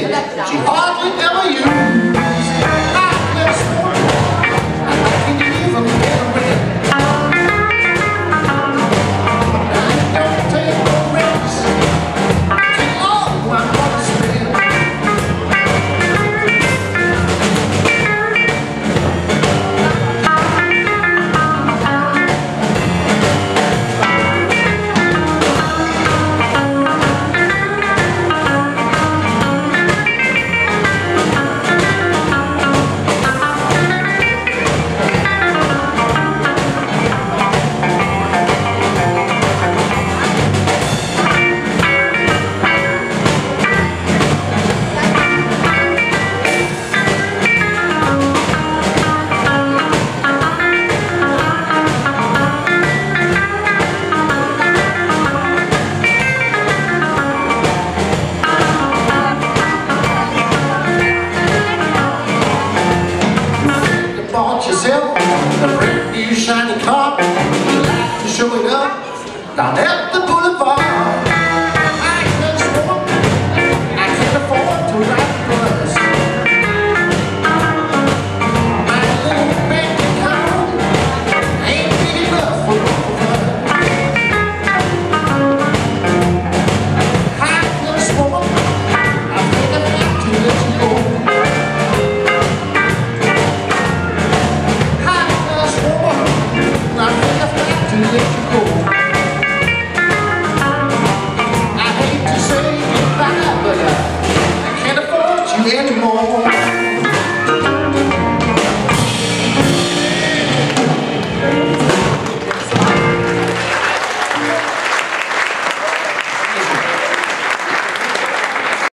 fazer. Te rodo e então, The new shiny car. the lights are showing up down at the boulevard.